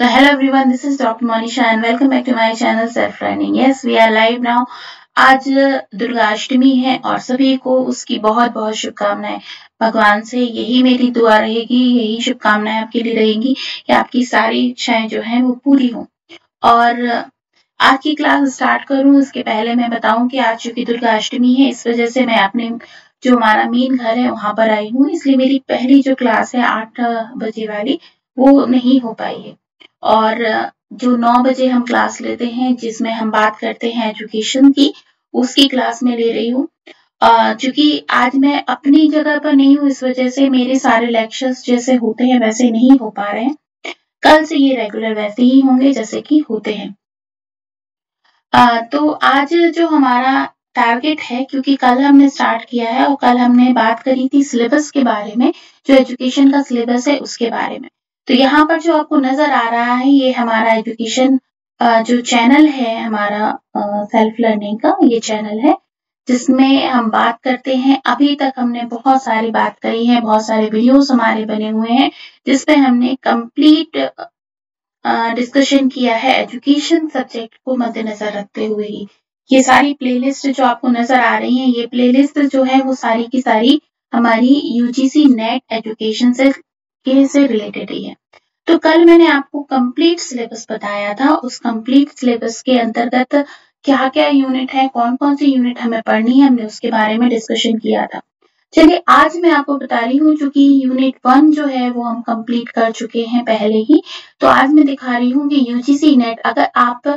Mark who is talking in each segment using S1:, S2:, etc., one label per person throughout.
S1: So hello everyone, this is Dr. Monisha and welcome back to my channel Self Learning. Yes, we are live now. आज दुर्गाष्टमी है और सभी को उसकी बहुत बहुत शुभकामनाएँ भगवान से यही मेरी दुआ रहेगी यही शुभकामनाएँ आपके लिए रहेंगी कि आपकी सारी इच्छाएँ जो हैं वो पूरी हों और आज की क्लास स्टार्ट करूँ उसके पहले मैं बताऊँ कि आज चूँकि दुर्गाष्टमी है इस वजह से मैं अपने जो हमारा मेन घर है वहाँ पर आई हूँ इसलिए मेरी पहली जो क्लास है आठ बजे वाली वो नहीं हो पाई है और जो नौ बजे हम क्लास लेते हैं जिसमें हम बात करते हैं एजुकेशन की उसकी क्लास में ले रही हूँ। क्योंकि आज मैं अपनी जगह पर नहीं हूँ इस वजह से मेरे सारे लेक्चर्स जैसे होते हैं वैसे नहीं हो पा रहे हैं। कल से ये रेगुलर वैसे ही होंगे जैसे कि होते हैं। आ, तो आज जो हमारा टारगेट है क्योंकि कल हमने स्टार्ट किया है और कल हमने बात करी थी सिलेबस के बारे में जो एजुकेशन का सिलेबस है उसके बारे में। तो यहाँ पर जो आपको नज़र आ रहा है, ये हमारा एजुकेशन जो चैनल है हमारा सेल्फ लर्निंग का, ये चैनल है, जिसमें हम बात करते हैं। अभी तक हमने बहुत सारी बात करी है, बहुत सारे वीडियोस हमारे बने हुए हैं जिसपे हमने कंप्लीट डिस्कशन किया है एजुकेशन सब्जेक्ट को मद्देनजर रखते हुए ही। ये सारी प्लेलिस्ट जो आपको नज़र आ रही है, ये प्लेलिस्ट जो है वो सारी की सारी हमारी यूजीसी नेट एजुकेशन से के से रिलेटेड ही है। तो कल मैंने आपको कंप्लीट सिलेबस बताया था। उस कंप्लीट सिलेबस के अंतर्गत क्या क्या यूनिट है कौन कौन सी यूनिट हमें पढ़नी है हमने उसके बारे में डिस्कशन किया था। चलिए आज मैं आपको बता रही हूँ चूँकि यूनिट वन जो है वो हम कंप्लीट कर चुके हैं पहले ही। तो आज मैं दिखा रही हूँ कि यूजीसी नेट अगर आप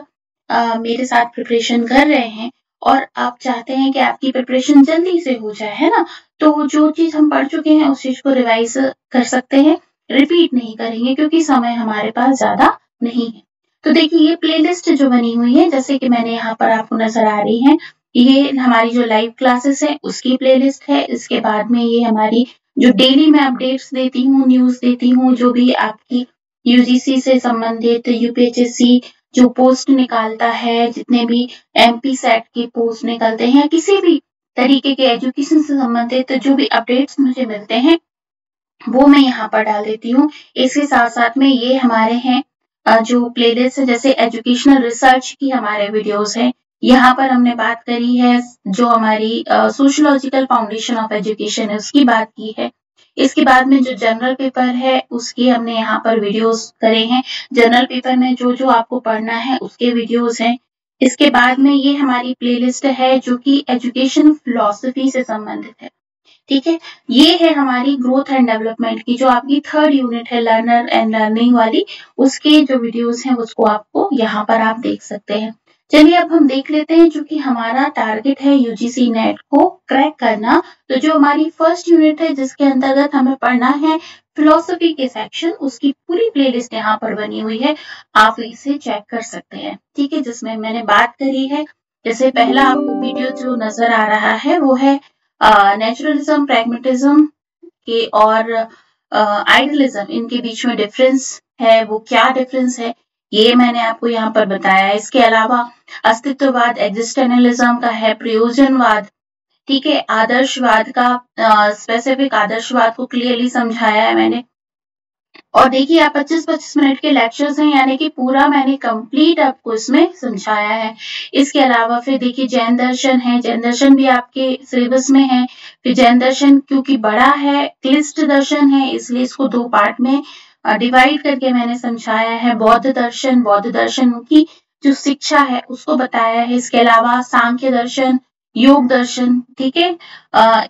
S1: आ, मेरे साथ प्रिपरेशन कर रहे हैं और आप चाहते हैं कि आपकी प्रिपरेशन जल्दी से हो जाए, है ना? तो जो चीज़ हम पढ़ चुके हैं, उस चीज़ को रिवाइज कर सकते हैं। रिपीट नहीं करेंगे क्योंकि समय हमारे पास ज़्यादा नहीं है। तो देखिए, ये प्लेलिस्ट जो बनी हुई है, जैसे कि मैंने यहाँ पर आपको नज़र आ रही है, ये हमारी जो लाइव क्लासेस है, उसकी प्लेलिस्ट है। इसके बाद में ये हमारी जो डेली मैं अपडेट्स देती हूँ न्यूज़ देती हूँ, जो भी आपकी यूजीसी से संबंधित यूपीएचएससी जो पोस्ट निकालता है, जितने भी एमपी सेट के पोस्ट निकलते हैं, किसी भी तरीके के एजुकेशन से संबंधित जो भी अपडेट्स मुझे मिलते हैं, वो मैं यहाँ पर डाल देती हूँ। इसके साथ साथ में ये हमारे हैं जो प्लेलिस्ट है, जैसे एजुकेशनल रिसर्च की हमारे वीडियोस हैं। यहाँ पर हमने बात करी है, जो हमारी सोशोलॉजिकल फाउंडेशन ऑफ़ एजुकेशन है, उसकी बात की है। इसके बाद में जो जनरल पेपर है, उसके हमने यहाँ पर वीडियोस करे हैं। जनरल पेपर में जो जो आपको पढ़ना है, उसके वीडियोस हैं। इसके बाद में ये हमारी प्लेलिस्ट है, जो कि एजुकेशन फिलोसफी से संबंधित है। ठीक है? ये है हमारी ग्रोथ एंड डेवलपमेंट की, जो आपकी थर्ड यूनिट है लर्नर एंड लर्निंग वाली। उसके जो वीडियोस हैं, उसको आपको यहाँ पर आप देख सकते हैं। चलिए अब हम देख लेते हैं जो कि हमारा टारगेट है यूजीसी नेट को क्रैक करना। तो जो हमारी फ़र्स्ट यूनिट है, जिसके अंतर्गत हमें पढ़ना है फिलोसफी के सेक्शन उसकी पूरी प्लेलिस्ट यहाँ पर बनी हुई है। आप इसे चेक कर सकते हैं। ठीक है, जिसमें मैंने बात करी है। जैसे पहला आपको वीडियो जो नज़र आ रहा है, वो है नेचुरलिज्म प्रैग्मेटिज्म के और आइडलिज्म इनके बीच में डिफरेंस है, वो क्या डिफरेंस है? ये मैंने आपको यहाँ पर बताया इसके अलावा अस्तित्ववाद एग्जिस्टेनलिज्म का है, प्रयोजनवाद, ठीक है, आदर्शवाद का स्पेसिफिक आदर्शवाद को क्लियरली समझाया है मैंने। और देखिए, आप 25-25 मिनट के लेक्चर्स हैं, यानी कि पूरा मैंने कंप्लीट आपको इसमें समझाया है। इसके अलावा फिर देखिए, जैन दर्शन है, जैन दर्शन भी आपके सिलेबस में है। फिर जैन दर्शन क्योंकि बड़ा है, क्लिष्ट दर्शन है, इसलिए इसको दो पार्ट में डिवाइड करके मैंने समझाया है, बौद्ध दर्शन बौद्ध दर्शन की जो शिक्षा है, उसको बताया है। इसके अलावा सांख्य दर्शन, योग दर्शन, ठीक है?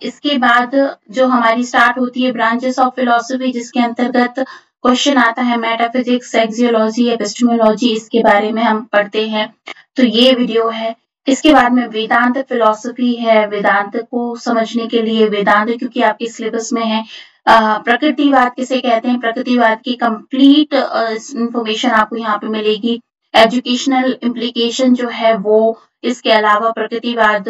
S1: इसके बाद जो हमारी स्टार्ट होती है ब्रांचेस ऑफ़ फिलोसफी जिसके अंतर्गत क्वेश्चन आता है मेटाफिजिक्स एक्सियोलॉजी एपिस्टमोलॉजी इसके बारे में हम पढ़ते हैं। तो ये वीडियो है। इसके बाद में वेदांत फिलोसफी है, वेदांत को समझने के लिए, वेदांत क्योंकि आपके सिलेबस में है प्रकृतिवाद किसे कहते हैं? प्रकृतिवाद की कंप्लीट इंफॉर्मेशन आपको यहाँ पे मिलेगी। एजुकेशनल इम्प्लीकेशन जो है वो इसके अलावा प्रकृतिवाद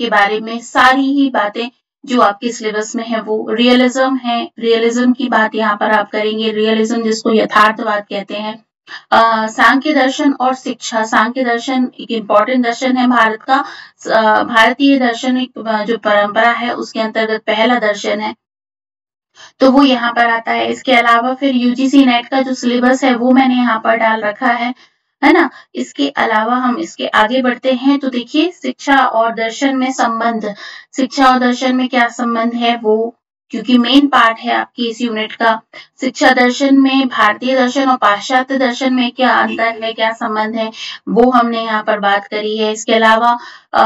S1: के बारे में सारी ही बातें जो आपके सिलेबस में है वो रियलिज्म है। रियलिज्म की बात यहाँ पर आप करेंगे। रियलिज्म जिसको यथार्थवाद कहते हैं। सांख्य दर्शन और शिक्षा। सांख्य दर्शन एक इंपॉर्टेंट दर्शन है भारत का। भारतीय दर्शन एक जो परंपरा है उसके अंतर्गत पहला दर्शन है। तो वो यहाँ पर आता है। इसके अलावा फिर यूजीसी नेट का जो सिलेबस है, वो मैंने यहाँ पर डाल रखा है है ना? इसके अलावा हम इसके आगे बढ़ते हैं। तो देखिए, शिक्षा और दर्शन में संबंध। शिक्षा और दर्शन में क्या संबंध है? वो क्योंकि मेन पार्ट है आपकी इस यूनिट का। शिक्षा दर्शन में, भारतीय दर्शन और पाश्चात्य दर्शन में क्या अंतर है, क्या संबंध है, वो हमने यहाँ पर बात करी है। इसके अलावा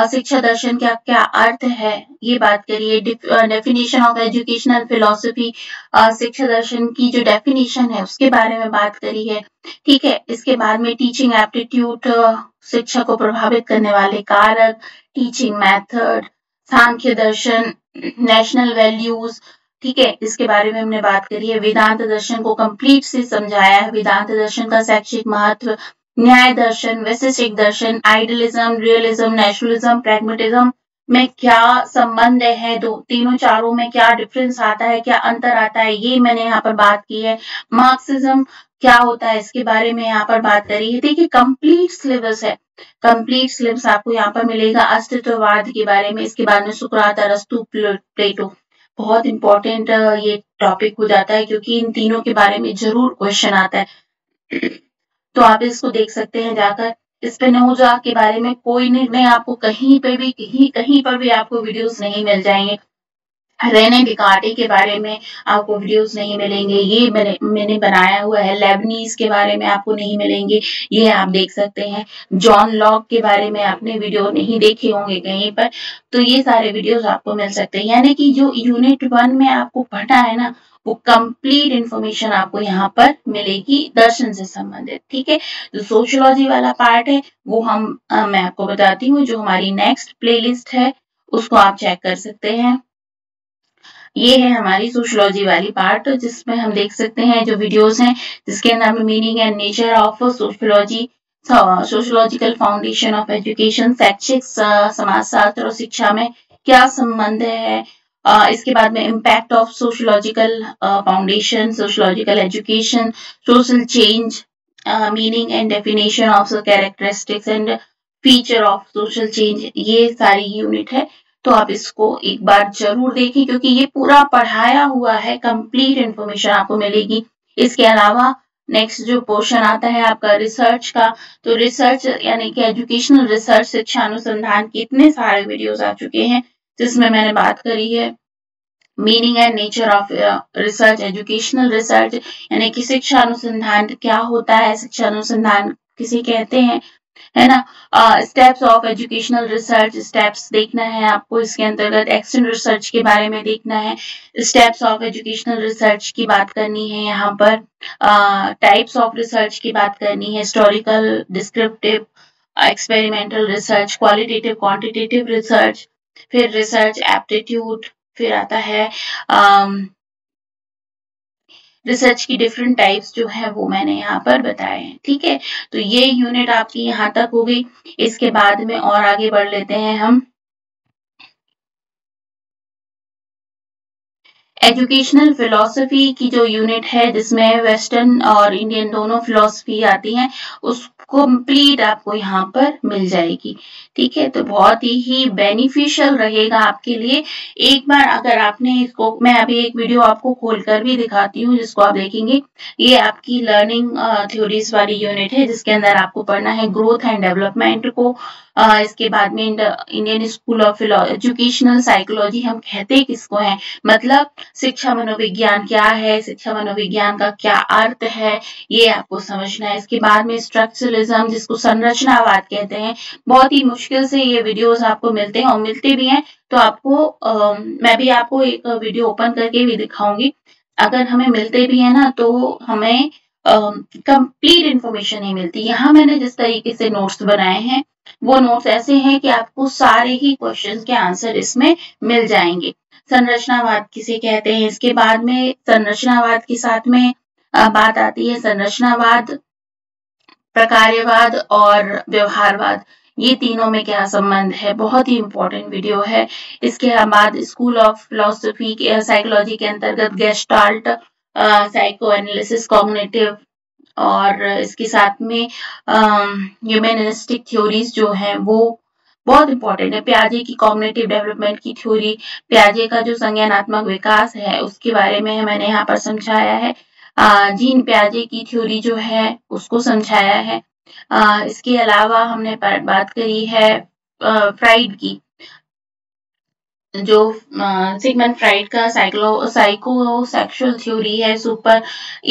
S1: शिक्षा दर्शन का क्या अर्थ है, ये बात करिए डेफिनेशन ऑफ़ एजुकेशनल फिलोसफी शिक्षा दर्शन की जो डेफिनेशन है, उसके बारे में बात करी है। ठीक है, इसके बाद में टीचिंग एप्टीट्यूड शिक्षा को प्रभावित करने वाले कारक टीचिंग मेथड सांख्य दर्शन नेशनल वैल्यूज़ ठीक है? इसके बारे में हमने बात करी है। वेदांत दर्शन को कंप्लीट से समझाया है। वेदांत दर्शन का शैक्षिक महत्व, न्याय दर्शन वैशिष्टिक दर्शन आइडलिज्म रियलिज्म नेशनलिज्म प्रैग्मेटिज्म में क्या संबंध है? दो, तीनों चारों में क्या डिफरेंस आता है, क्या अंतर आता है? ये मैंने यहाँ पर बात की है। मार्क्सिज्म क्या होता है? इसके बारे में यहाँ पर बात करी है। देखिए कंप्लीट सिलेबस है। कंप्लीट सिलेबस आपको यहाँ पर मिलेगा अस्तित्ववाद के बारे में। इसके बारे में सुकरात, अरस्तु प्लेटो। बहुत इंपॉर्टेंट ये टॉपिक हो जाता है क्योंकि इन तीनों के बारे में ज़रूर क्वेश्चन आता है। तो आप इसको देख सकते हैं जाकर। स्पेनोजा के बारे में कोई नहीं आपको कहीं पे भी, कहीं कहीं पर भी आपको वीडियोस नहीं मिल जाएँगे। रेने डिकार्टे के बारे में आपको वीडियोस नहीं मिलेंगे। ये मैंने मैंने बनाया हुआ है। लेबनीज के बारे में आपको नहीं मिलेंगे। ये आप देख सकते हैं। जॉन लॉक के बारे में आपने वीडियो नहीं देखे होंगे कहीं पर। तो ये सारे वीडियोस आपको मिल सकते हैं। यानी कि जो यूनिट वन में आपको पढ़ना है ना, वो कंप्लीट इंफॉर्मेशन आपको यहाँ पर मिलेगी दर्शन से संबंधित। ठीक है? जो सोशोलॉजी वाला पार्ट है। वो हम मैं आपको बताती हूँ जो हमारी नेक्स्ट प्लेलिस्ट है। उसको आप चेक कर सकते हैं। ये है हमारी सोशोलॉजी वाली पार्ट जिसमें हम देख सकते हैं जो वीडियोस हैं जिसके अंदर meaning and nature of sociology sociological foundation of education शैक्षिक समाज शास्त्र और शिक्षा में क्या संबंध है Uh, इसके बाद में impact of sociological foundation sociological education social change meaning and definition of characteristics and feature of social change ये सारी यूनिट है। तो आप इसको एक बार ज़रूर देखें क्योंकि ये पूरा पढ़ाया हुआ है कंप्लीट इंफॉर्मेशन आपको मिलेगी। इसके अलावा नेक्स्ट जो पोर्शन आता है आपका रिसर्च का तो रिसर्च यानी कि एजुकेशनल रिसर्च शिक्षा अनुसंधान के इतने सारे वीडियोस आ चुके हैं, जिसमें मैंने बात करी है। Meaning and nature of research educational research यानी कि शिक्षा अनुसंधान क्या होता है? शिक्षा अनुसंधान किसे कहते हैं? है ना? Steps of educational research steps देखना है आपको इसके अंतर्गत एक्सटेंड रिसर्च के बारे में देखना है। स्टेप्स ऑफ़ एजुकेशनल रिसर्च की बात करनी है यहाँ पर। टाइप्स ऑफ़ रिसर्च की बात करनी है historical descriptive experimental research qualitative quantitative research फिर रिसर्च एप्टीट्यूड फिर आता है um, रिसर्च की डिफरेंट टाइप्स जो है वो मैंने यहाँ पर बताए हैं, ठीक है? तो ये यूनिट आपकी यहाँ तक हो गई। इसके बाद में और आगे बढ़ लेते हैं हम। एजुकेशनल फिलोसफी की जो यूनिट है, जिसमें वेस्टर्न और इंडियन दोनों फिलोसफी आती हैं, उसको कंप्लीट आपको यहाँ पर मिल जाएगी। ठीक है तो बहुत ही बेनिफिशियल रहेगा आपके लिए। एक बार अगर आपने इसको, मैं अभी एक वीडियो आपको खोलकर भी दिखाती हूँ, जिसको आप देखेंगे। ये आपकी लर्निंग थ्योरीज वाली यूनिट है, जिसके अंदर आपको पढ़ना है ग्रोथ एंड डेवलपमेंट को। इसके बाद में Indian school of educational psychology हम कहते किसको हैं? मतलब शिक्षा मनोविज्ञान क्या है? शिक्षा मनोविज्ञान का क्या अर्थ है? ये आपको समझना है। इसके बाद में स्ट्रक्चरलिज्म जिसको संरचनावाद कहते हैं। बहुत ही मुश्किल से ये वीडियोस आपको मिलते हैं और मिलते भी हैं। तो आपको आ, मैं भी आपको एक वीडियो ओपन करके भी दिखाऊँगी। अगर हमें मिलते भी है ना तो हमें कंप्लीट इंफॉर्मेशन नहीं मिलती। यहाँ मैंने जिस तरीके से नोट्स बनाए हैं, वो नोट्स ऐसे हैं कि आपको सारे ही क्वेश्चन के आंसर इसमें मिल जाएँगे। संरचनावाद किसे कहते हैं? इसके बाद में संरचनावाद के साथ में बात आती है संरचनावाद, प्रकार्यवाद और व्यवहारवाद। ये तीनों में क्या संबंध है? बहुत ही इंपॉर्टेंट वीडियो है। इसके बाद स्कूल ऑफ़ फिलोसफी साइकोलॉजी के अंतर्गत गेस्टाल्ट साइको एनालिसिस कॉग्निटिव और इसके साथ में ह्यूमनिस्टिक थ्योरीज जो हैं, वो बहुत इंपॉर्टेंट है। प्याजे की कॉग्निटिव डेवलपमेंट की थ्योरी प्याजे का जो संज्ञानात्मक विकास है, उसके बारे में मैंने यहाँ पर समझाया है। जीन प्याजे की थ्योरी जो है, उसको समझाया है। इसके अलावा हमने बात करी है फ्राइड की। जो सिगमंड फ्राइड का साइको सेक्सुअल थ्योरी है super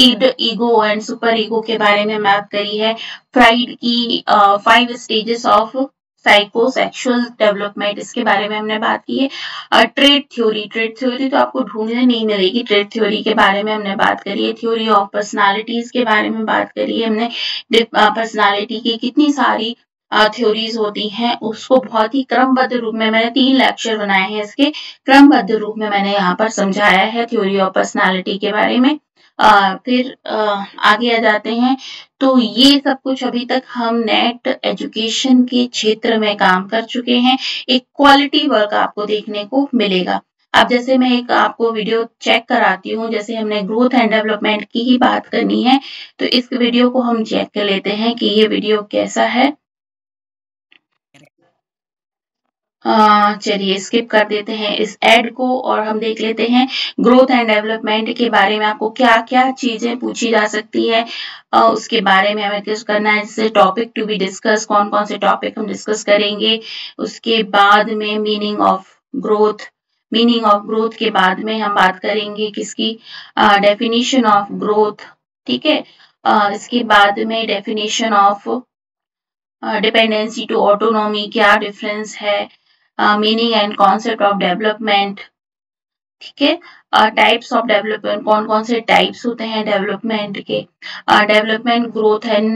S1: id ego and super ego के बारे में बात करी है। फ्राइड की five stages of psychosexual development इसके बारे में हमने बात की है। ट्रेड थ्योरी ट्रेड थ्योरी तो आपको ढूँढने नहीं मिलेगी ट्रेड थ्योरी के बारे में हमने बात करी है। थ्योरी ऑफ़ पर्सनालिटीज के बारे में बात करी है हमने। पर्सनालिटी की कितनी सारी थ्योरीज होती हैं उसको बहुत ही क्रमबद्ध रूप में मैंने तीन लेक्चर बनाए हैं इसके। क्रमबद्ध रूप में मैंने यहाँ पर समझाया है थ्योरी ऑफ़ पर्सनालिटी के बारे में। आ, फिर आ, आगे आ जाते हैं। तो ये सब कुछ अभी तक हम नेट एजुकेशन के क्षेत्र में काम कर चुके हैं। एक क्वालिटी वर्क आपको देखने को मिलेगा। अब जैसे मैं एक आपको वीडियो चेक कराती हूँ जैसे हमने ग्रोथ एंड डेवलपमेंट की ही बात करनी है तो इस वीडियो को हम चेक कर लेते हैं कि ये वीडियो कैसा है। चलिए स्किप कर देते हैं इस एड को और हम देख लेते हैं ग्रोथ एंड डेवलपमेंट के बारे में आपको क्या क्या चीज़ें पूछी जा सकती है। उसके बारे में हमें किस करना है जैसे टॉपिक टू बी डिस्कस कौन कौन से टॉपिक हम डिस्कस करेंगे। उसके बाद में meaning of growth meaning of growth के बाद में हम बात करेंगे किसकी? डेफिनेशन ऑफ़ ग्रोथ ठीक है? इसके बाद में definition of dependency to autonomy क्या डिफरेंस है? Meaning and concept of development ठीक है? टाइप्स ऑफ़ डेवलपमेंट कौन कौन से टाइप्स होते हैं डेवलपमेंट के? डेवलपमेंट ग्रोथ एंड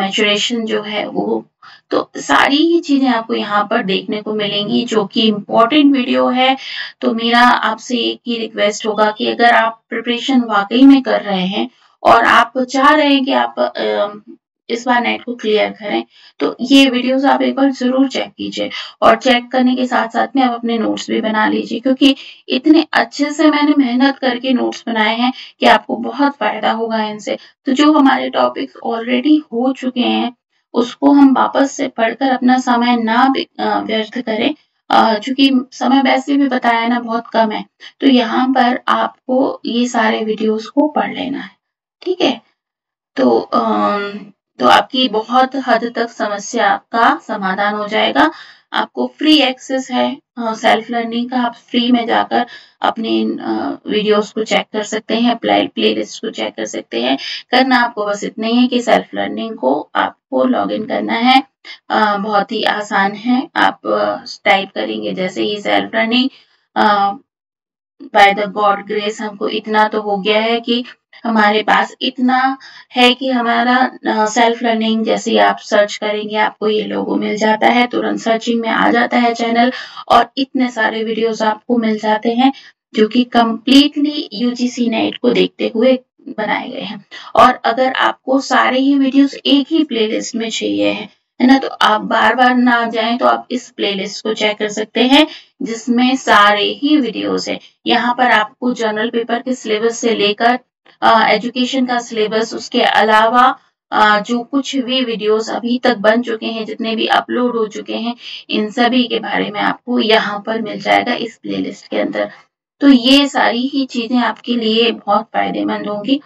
S1: मैचुरेशन जो है वो। तो सारी ही चीज़ें आपको यहाँ पर देखने को मिलेंगी, जो कि इम्पोर्टेंट वीडियो है। तो मेरा आपसे एक ही रिक्वेस्ट होगा कि अगर आप प्रिपरेशन वाकई में कर रहे हैं और आप चाह रहे हैं कि आप इस बार नेट को क्लियर करें। तो ये वीडियोस आप एक बार ज़रूर चेक कीजिए और चेक करने के साथ साथ में आप अपने नोट्स भी बना लीजिए, क्योंकि इतने अच्छे से मैंने मेहनत करके नोट्स बनाए हैं कि आपको बहुत फ़ायदा होगा इनसे। तो जो हमारे टॉपिक्स ऑलरेडी हो चुके हैं, उसको हम वापस से पढ़कर अपना समय ना व्यर्थ करें। चूँकि समय वैसे भी बताया ना, बहुत कम है। तो यहाँ पर आपको ये सारे वीडियोस को पढ़ लेना है। ठीक है? तो तो आपकी बहुत हद तक समस्या का समाधान हो जाएगा। आपको फ्री एक्सेस है सेल्फ लर्निंग का आप फ्री में जाकर अपने वीडियोस को चेक कर सकते हैं प्ले प्ले लिस्ट को चेक कर सकते हैं। करना आपको बस इतना ही है कि सेल्फ लर्निंग को आपको लॉग इन करना है। आ, बहुत ही आसान है। आप टाइप करेंगे जैसे ही self learning by the God grace हमको इतना तो हो गया है कि हमारे पास इतना है कि हमारा सेल्फ लर्निंग जैसे आप सर्च करेंगे, आपको ये लोगो मिल जाता है, तुरंत सर्चिंग में आ जाता है चैनल और इतने सारे वीडियोस आपको मिल जाते हैं जो कि कंप्लीटली यूजीसी नेट को देखते हुए बनाए गए हैं। और अगर आपको सारे ही वीडियोस एक ही प्लेलिस्ट में चाहिए है है ना तो आप बार बार ना जाएँ तो आप इस प्लेलिस्ट को चेक कर सकते हैं, जिसमें सारे ही वीडियोस है। यहाँ पर आपको जर्नल पेपर के सिलेबस से लेकर एजुकेशन का सिलेबस उसके अलावा जो कुछ भी वीडियोस अभी तक बन चुके हैं, जितने भी अपलोड हो चुके हैं, इन सभी के बारे में आपको यहाँ पर मिल जाएगा इस प्लेलिस्ट के अंदर। तो ये सारी ही चीज़ें आपके लिए बहुत फ़ायदेमंद होंगी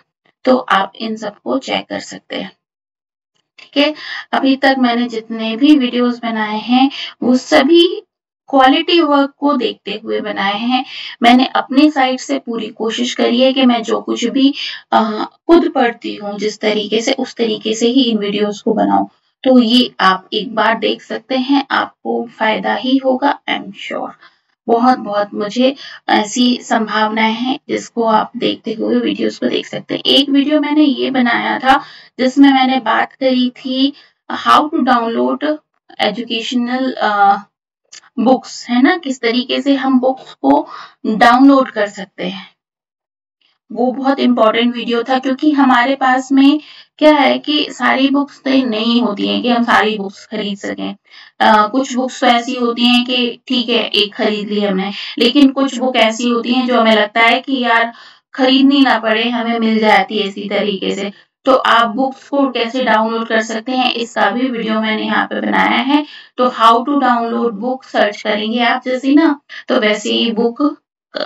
S1: तो आप इन सबको चेक कर सकते हैं। ठीक है? अभी तक मैंने जितने भी वीडियोस बनाए हैं, वो सभी क्वालिटी वर्क को देखते हुए बनाए हैं। मैंने अपने साइड से पूरी कोशिश करी है कि मैं जो कुछ भी खुद पढ़ती हूँ, जिस तरीके से, उस तरीके से ही इन वीडियोस को बनाऊँ तो ये आप एक बार देख सकते हैं, आपको फ़ायदा ही होगा आई एम श्योर बहुत बहुत मुझे ऐसी संभावनाएँ हैं, जिसको आप देखते हुए वीडियोस को देख सकते हैं। एक वीडियो मैंने ये बनाया था, जिसमें मैंने बात करी थी how to download educational books है ना? किस तरीके से हम बुक्स को डाउनलोड कर सकते हैं। वो बहुत इंपॉर्टेंट वीडियो था क्योंकि हमारे पास में क्या है कि सारी बुक्स तो नहीं होती हैं कि हम सारी बुक्स खरीद सकें। आ, कुछ बुक्स तो ऐसी होती हैं कि ठीक है एक खरीद ली हमने। लेकिन कुछ बुक ऐसी होती हैं जो हमें लगता है कि यार खरीदनी ना पड़े हमें मिल जाती है इसी तरीके से। तो आप बुक्स को कैसे डाउनलोड कर सकते हैं, इसका भी वीडियो मैंने यहाँ पे बनाया है। तो how to download book search करेंगे आप जैसे ना तो वैसे ही बुक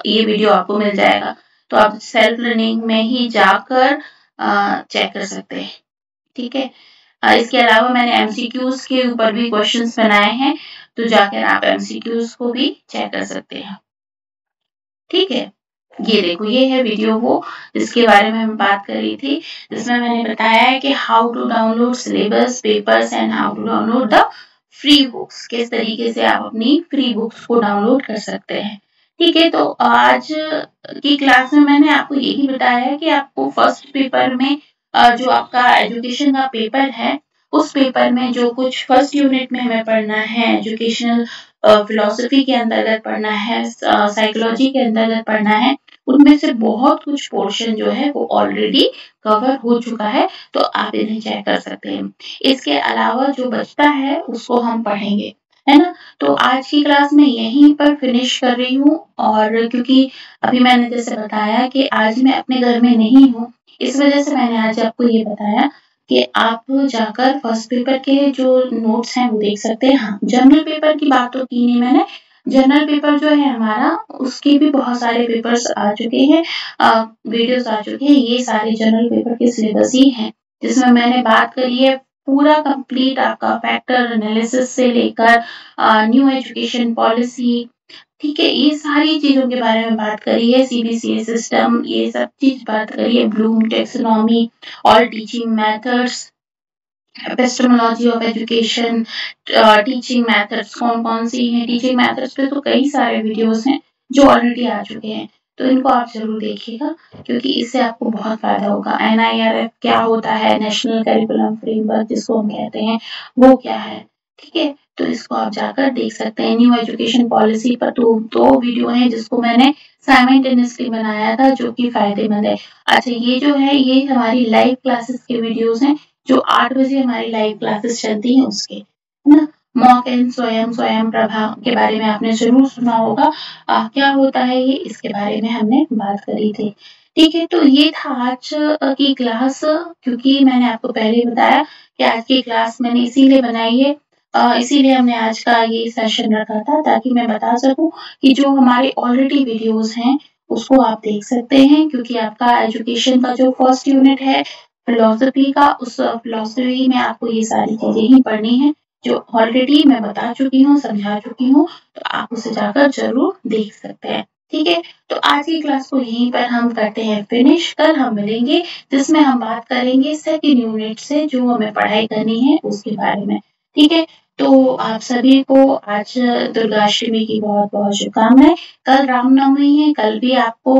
S1: ये वीडियो आपको मिल जाएगा। तो आप सेल्फ लर्निंग में ही जाकर चेक कर सकते हैं, ठीक है? इसके अलावा मैंने एमसीक्यूज के ऊपर भी क्वेश्चंस बनाए हैं तो जाकर आप एमसीक्यूज को भी चेक कर सकते हैं, ठीक है? ये देखो, ये है वीडियो वो, जिसके बारे में हम बात कर रही थी, जिसमें मैंने बताया है कि how to download syllabus papers and how to download the free books किस तरीके से आप अपनी फ्री बुक्स को डाउनलोड कर सकते हैं। ठीक है तो आज की क्लास में मैंने आपको यही बताया है कि आपको फ़र्स्ट पेपर में जो आपका एजुकेशन का पेपर है, उस पेपर में जो कुछ फ़र्स्ट यूनिट में हमें पढ़ना है एजुकेशनल फिलोसफी के अंतर्गत पढ़ना है साइकोलॉजी के अंतर्गत पढ़ना है उनमें से बहुत कुछ पोर्शन जो है वो ऑलरेडी कवर हो चुका है तो आप इन्हें चेक कर सकते हैं। इसके अलावा जो बचता है, उसको हम पढ़ेंगे, है ना? तो आज की क्लास में यहीं पर फिनिश कर रही हूँ, और क्योंकि अभी मैंने जैसे बताया कि आज मैं अपने घर में नहीं हूँ, इस वजह से मैंने आज आपको ये बताया कि आप जाकर फ़र्स्ट पेपर के जो नोट्स हैं वो देख सकते हैं। हाँ जनरल पेपर की बात तो की नहीं मैंने जनरल पेपर जो है हमारा, उसके भी बहुत सारे पेपर्स आ चुके हैं। वीडियोस आ चुके हैं। ये सारे जनरल पेपर के सिलेबस ही हैं, जिसमें मैंने बात करी है पूरा कंप्लीट आपका फैक्टर एनालिसिस से लेकर न्यू एजुकेशन पॉलिसी ठीक है, ये सारी चीज़ों के बारे में बात करी है। सीबीसीए सिस्टम ये सब चीज़ बात करी है। ब्लूम टेक्सोनॉमी और teaching methods epistemology of education teaching methods कौन कौन सी हैं? टीचिंग मेथड्स पे तो कई सारे वीडियोस हैं जो ऑलरेडी आ चुके हैं। तो इनको आप ज़रूर देखिएगा, क्योंकि इससे आपको बहुत फ़ायदा होगा। एनआईआरएफ क्या होता है? नेशनल करिकुलम फ्रेमवर्क जिसको हम कहते हैं, वो क्या है? ठीक है? तो इसको आप जाकर देख सकते हैं। न्यू एजुकेशन पॉलिसी पर तो दो वीडियो हैं जिसको मैंने साइमेंटेनियसली बनाया था, जो कि फ़ायदेमंद है। अच्छा ये जो है, ये हमारी लाइव क्लासेस के वीडियोस हैं। जो आठ बजे हमारी लाइव क्लासेस चलती हैं उसके है ना? मॉक एंड स्वयं स्वयं प्रभा के बारे में आपने ज़रूर सुना होगा। आ, क्या होता है ये? इसके बारे में हमने बात करी थी। ठीक है तो ये था आज की क्लास क्योंकि मैंने आपको पहले बताया कि आज की क्लास मैंने इसीलिए बनाई है। इसीलिए हमने आज का ये सेशन रखा था ताकि मैं बता सकूँ कि जो हमारे ऑलरेडी वीडियोस हैं उसको आप देख सकते हैं क्योंकि आपका एजुकेशन का जो फ़र्स्ट यूनिट है फिलोसफी का, उस फिलोसफी में आपको ये सारी चीज़ें ही पढ़नी है, जो ऑलरेडी मैं बता चुकी हूँ, समझा चुकी हूँ तो आप उसे जाकर ज़रूर देख सकते हैं, ठीक है? तो आज की क्लास को यहीं पर हम करते हैं फिनिश कल हम मिलेंगे, जिसमें हम बात करेंगे सेकेंड यूनिट से जो हमें पढ़ाई करनी है, उसके बारे में, ठीक है? तो आप सभी को आज दुर्गाष्टमी की बहुत बहुत शुभकामनाएँ। कल रामनवमी है, कल भी आपको,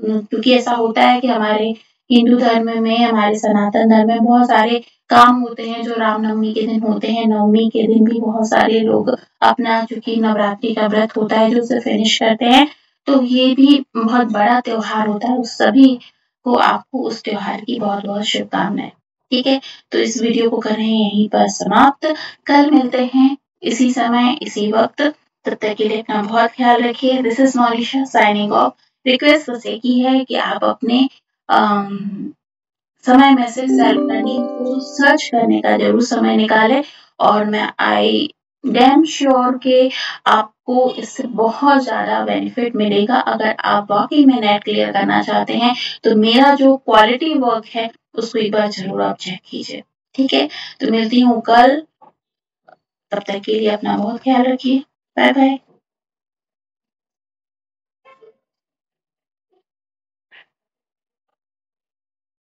S1: क्योंकि ऐसा होता है कि हमारे हिंदू धर्म में, हमारे सनातन धर्म में बहुत सारे काम होते हैं, जो रामनवमी के दिन होते हैं। नवमी के दिन भी बहुत सारे लोग अपना चूँकि नवरात्रि का व्रत होता है, जो उसे फिनिश करते हैं। तो ये भी बहुत बड़ा त्योहार होता है, उस सभी को आपको उस त्योहार की बहुत बहुत शुभकामनाएँ। ठीक है? तो इस वीडियो को कर, यहीं पर समाप्त। कल मिलते हैं इसी समय, इसी वक्त। तब तक के लिए अपना बहुत ख्याल रखिए। This is Monisha signing off request एक ही है कि आप अपने समय में से सेल्फ लर्निंग को सर्च करने का ज़रूर समय निकाले और मैं आई डैम श्योर के आपको इससे बहुत ज़्यादा बेनिफिट मिलेगा। अगर आप वाकई में नेट क्लियर करना चाहते हैं तो मेरा जो क्वालिटी वर्क है, उसको एक बार ज़रूर आप चेक कीजिए। ठीक है? तो मिलती हूँ कल। तब तक के लिए अपना बहुत ख्याल रखिए। Bye bye